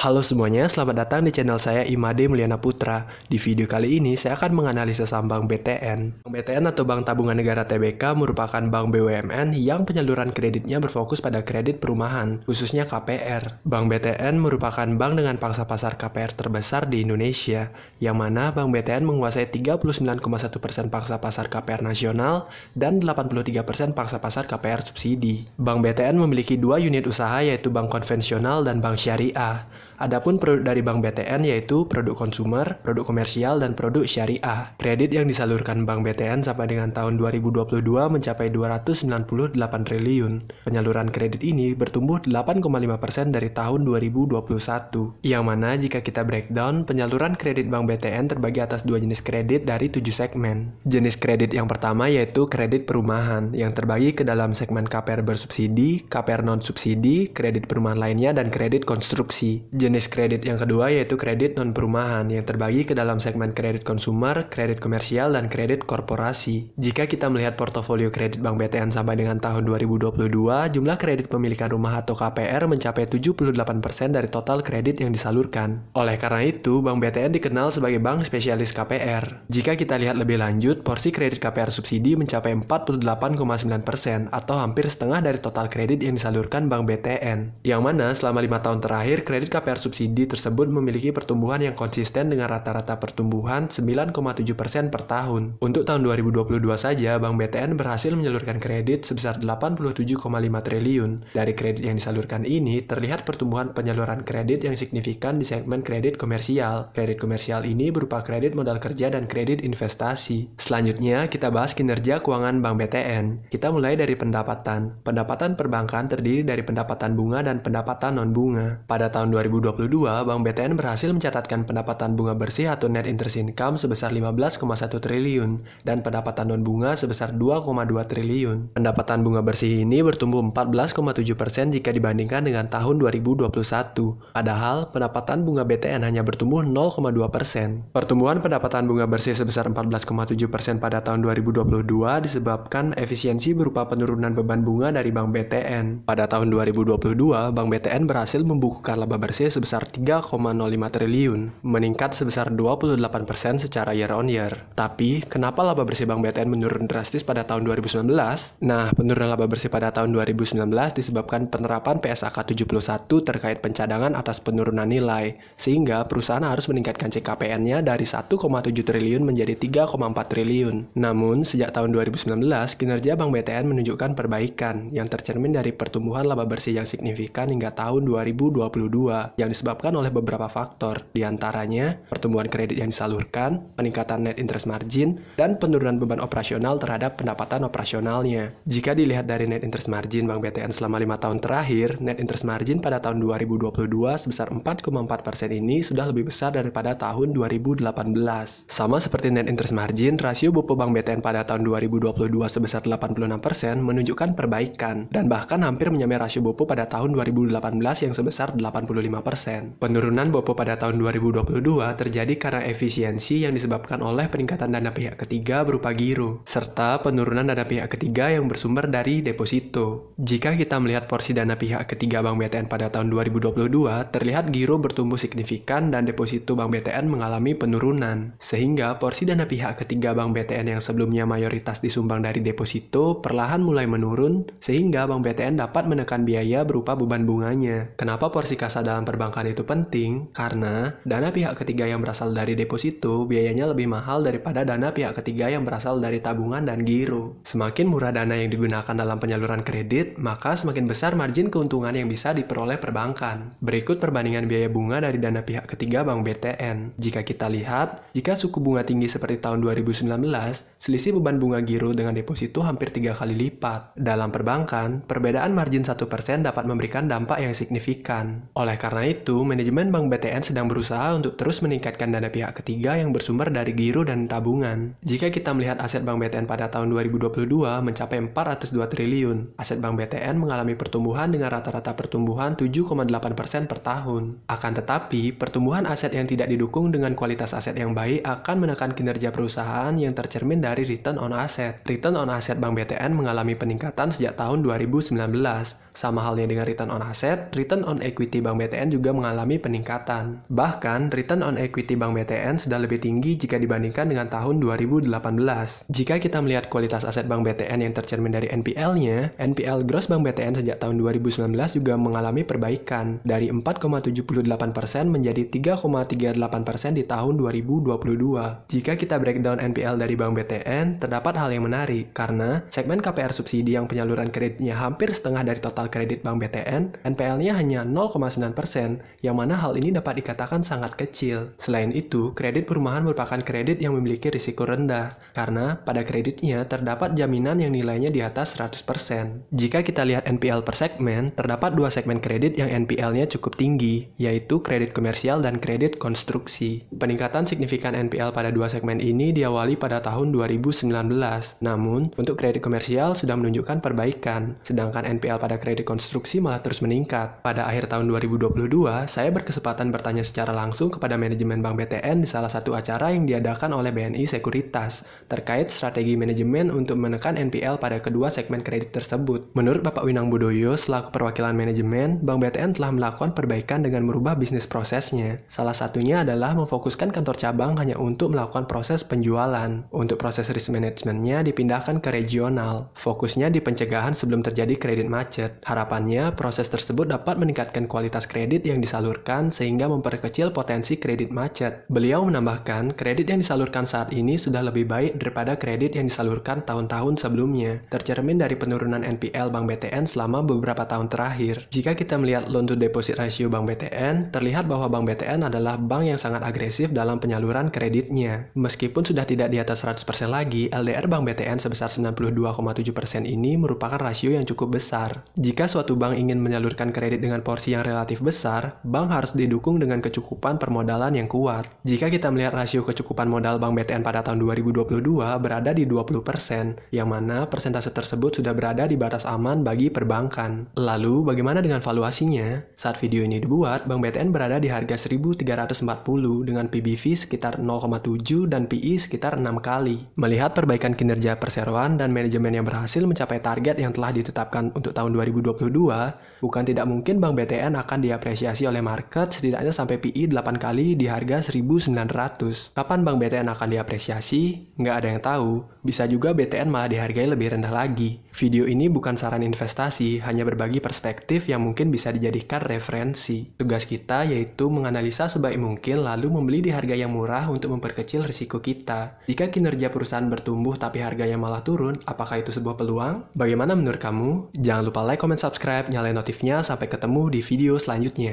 Halo semuanya, selamat datang di channel saya Imade Mulyana Putra. Di video kali ini, saya akan menganalisa saham Bank BTN. Bank BTN atau Bank Tabungan Negara TBK merupakan bank BUMN yang penyaluran kreditnya berfokus pada kredit perumahan, khususnya KPR. Bank BTN merupakan bank dengan pangsa pasar KPR terbesar di Indonesia, yang mana Bank BTN menguasai 39,1% pangsa pasar KPR nasional dan 83% pangsa pasar KPR subsidi. Bank BTN memiliki dua unit usaha yaitu bank konvensional dan bank syariah. Adapun produk dari Bank BTN yaitu produk konsumer, produk komersial, dan produk syariah. Kredit yang disalurkan Bank BTN sampai dengan tahun 2022 mencapai 298 triliun. Penyaluran kredit ini bertumbuh 8,5% dari tahun 2021. Yang mana jika kita breakdown, penyaluran kredit Bank BTN terbagi atas dua jenis kredit dari tujuh segmen. Jenis kredit yang pertama yaitu kredit perumahan yang terbagi ke dalam segmen KPR bersubsidi, KPR non-subsidi, kredit perumahan lainnya, dan kredit konstruksi. Kredit yang kedua yaitu kredit non-perumahan yang terbagi ke dalam segmen kredit konsumer, kredit komersial, dan kredit korporasi. Jika kita melihat portofolio kredit Bank BTN sampai dengan tahun 2022, jumlah kredit pemilikan rumah atau KPR mencapai 78% dari total kredit yang disalurkan. Oleh karena itu, Bank BTN dikenal sebagai bank spesialis KPR. Jika kita lihat lebih lanjut, porsi kredit KPR subsidi mencapai 48,9% atau hampir setengah dari total kredit yang disalurkan Bank BTN. Yang mana selama lima tahun terakhir, kredit KPR subsidi tersebut memiliki pertumbuhan yang konsisten dengan rata-rata pertumbuhan 9,7% per tahun. Untuk tahun 2022 saja, Bank BTN berhasil menyalurkan kredit sebesar 87,5 triliun. Dari kredit yang disalurkan ini, terlihat pertumbuhan penyaluran kredit yang signifikan di segmen kredit komersial. Kredit komersial ini berupa kredit modal kerja dan kredit investasi. Selanjutnya, kita bahas kinerja keuangan Bank BTN. Kita mulai dari pendapatan. Pendapatan perbankan terdiri dari pendapatan bunga dan pendapatan non-bunga. Pada tahun 2022, 2022, Bank BTN berhasil mencatatkan pendapatan bunga bersih atau net interest income sebesar 15,1 triliun dan pendapatan non bunga sebesar 2,2 triliun. Pendapatan bunga bersih ini bertumbuh 14,7% jika dibandingkan dengan tahun 2021. Padahal pendapatan bunga BTN hanya bertumbuh 0,2%. Pertumbuhan pendapatan bunga bersih sebesar 14,7% pada tahun 2022 disebabkan efisiensi berupa penurunan beban bunga dari Bank BTN. Pada tahun 2022, Bank BTN berhasil membukukan laba bersih sebesar 3,05 triliun, meningkat sebesar 28% secara year on year. Tapi, kenapa laba bersih Bank BTN menurun drastis pada tahun 2019? Nah, penurunan laba bersih pada tahun 2019 disebabkan penerapan PSAK 71 terkait pencadangan atas penurunan nilai, sehingga perusahaan harus meningkatkan CKPN-nya dari 1,7 triliun menjadi 3,4 triliun. Namun, sejak tahun 2019, kinerja Bank BTN menunjukkan perbaikan yang tercermin dari pertumbuhan laba bersih yang signifikan hingga tahun 2022 yang disebabkan oleh beberapa faktor, di antaranya pertumbuhan kredit yang disalurkan, peningkatan net interest margin, dan penurunan beban operasional terhadap pendapatan operasionalnya. Jika dilihat dari net interest margin Bank BTN selama lima tahun terakhir, net interest margin pada tahun 2022 sebesar 4,4% ini sudah lebih besar daripada tahun 2018. Sama seperti net interest margin, rasio BOPO Bank BTN pada tahun 2022 sebesar 86% menunjukkan perbaikan, dan bahkan hampir menyamai rasio BOPO pada tahun 2018 yang sebesar 85%. Penurunan BOPO pada tahun 2022 terjadi karena efisiensi yang disebabkan oleh peningkatan dana pihak ketiga berupa giro, serta penurunan dana pihak ketiga yang bersumber dari deposito. Jika kita melihat porsi dana pihak ketiga Bank BTN pada tahun 2022, terlihat giro bertumbuh signifikan dan deposito Bank BTN mengalami penurunan, sehingga porsi dana pihak ketiga Bank BTN yang sebelumnya mayoritas disumbang dari deposito perlahan mulai menurun, sehingga Bank BTN dapat menekan biaya berupa beban bunganya. Kenapa porsi kasa dalam perbankan perbankan itu penting karena dana pihak ketiga yang berasal dari deposito biayanya lebih mahal daripada dana pihak ketiga yang berasal dari tabungan dan giro. Semakin murah dana yang digunakan dalam penyaluran kredit, maka semakin besar margin keuntungan yang bisa diperoleh perbankan. Berikut perbandingan biaya bunga dari dana pihak ketiga Bank BTN. Jika kita lihat, jika suku bunga tinggi seperti tahun 2019, selisih beban bunga giro dengan deposito hampir tiga kali lipat. Dalam perbankan, perbedaan margin 1% dapat memberikan dampak yang signifikan. Oleh karena itu, manajemen Bank BTN sedang berusaha untuk terus meningkatkan dana pihak ketiga yang bersumber dari giro dan tabungan. Jika kita melihat aset Bank BTN pada tahun 2022 mencapai 402 triliun, aset Bank BTN mengalami pertumbuhan dengan rata-rata pertumbuhan 7,8% per tahun. Akan tetapi, pertumbuhan aset yang tidak didukung dengan kualitas aset yang baik akan menekan kinerja perusahaan yang tercermin dari return on asset. Return on asset Bank BTN mengalami peningkatan sejak tahun 2019. Sama halnya dengan return on asset, return on equity Bank BTN juga juga mengalami peningkatan. Bahkan, return on equity Bank BTN sudah lebih tinggi jika dibandingkan dengan tahun 2018. Jika kita melihat kualitas aset Bank BTN yang tercermin dari NPL-nya, NPL gross Bank BTN sejak tahun 2019 juga mengalami perbaikan dari 4,78% menjadi 3,38% di tahun 2022. Jika kita breakdown NPL dari Bank BTN, terdapat hal yang menarik karena segmen KPR subsidi yang penyaluran kreditnya hampir setengah dari total kredit Bank BTN, NPL-nya hanya 0,9%, yang mana hal ini dapat dikatakan sangat kecil. Selain itu, kredit perumahan merupakan kredit yang memiliki risiko rendah, karena pada kreditnya terdapat jaminan yang nilainya di atas 100%. Jika kita lihat NPL per segmen, terdapat dua segmen kredit yang NPL-nya cukup tinggi, yaitu kredit komersial dan kredit konstruksi. Peningkatan signifikan NPL pada dua segmen ini diawali pada tahun 2019. Namun, untuk kredit komersial sudah menunjukkan perbaikan, sedangkan NPL pada kredit konstruksi malah terus meningkat. Pada akhir tahun 2022, saya berkesempatan bertanya secara langsung kepada manajemen Bank BTN di salah satu acara yang diadakan oleh BNI Sekuritas terkait strategi manajemen untuk menekan NPL pada kedua segmen kredit tersebut. Menurut Bapak Winang Budoyo, selaku perwakilan manajemen, Bank BTN telah melakukan perbaikan dengan merubah bisnis prosesnya. Salah satunya adalah memfokuskan kantor cabang hanya untuk melakukan proses penjualan. Untuk proses risk managementnya dipindahkan ke regional. Fokusnya di pencegahan sebelum terjadi kredit macet. Harapannya, proses tersebut dapat meningkatkan kualitas kredit yang disalurkan sehingga memperkecil potensi kredit macet. Beliau menambahkan, kredit yang disalurkan saat ini sudah lebih baik daripada kredit yang disalurkan tahun-tahun sebelumnya, tercermin dari penurunan NPL Bank BTN selama beberapa tahun terakhir. Jika kita melihat loan to deposit ratio Bank BTN, terlihat bahwa Bank BTN adalah bank yang sangat agresif dalam penyaluran kreditnya. Meskipun sudah tidak di atas 100% lagi, LDR Bank BTN sebesar 92,7% ini merupakan rasio yang cukup besar. Jika suatu bank ingin menyalurkan kredit dengan porsi yang relatif besar, bank harus didukung dengan kecukupan permodalan yang kuat. Jika kita melihat rasio kecukupan modal Bank BTN pada tahun 2022 berada di 20%, yang mana persentase tersebut sudah berada di batas aman bagi perbankan. Lalu, bagaimana dengan valuasinya? Saat video ini dibuat, Bank BTN berada di harga 1340 dengan PBV sekitar 0,7 dan PI sekitar 6 kali. Melihat perbaikan kinerja perseroan dan manajemen yang berhasil mencapai target yang telah ditetapkan untuk tahun 2022, bukan tidak mungkin Bank BTN akan diapresiasi oleh market setidaknya sampai PI 8 kali di harga 1900. Kapan Bank BTN akan diapresiasi? Nggak ada yang tahu. Bisa juga BTN malah dihargai lebih rendah lagi. Video ini bukan saran investasi, hanya berbagi perspektif yang mungkin bisa dijadikan referensi. Tugas kita yaitu menganalisa sebaik mungkin lalu membeli di harga yang murah untuk memperkecil risiko kita. Jika kinerja perusahaan bertumbuh tapi harganya malah turun, apakah itu sebuah peluang? Bagaimana menurut kamu? Jangan lupa like, comment, subscribe, nyalain notifnya. Sampai ketemu di video selanjutnya.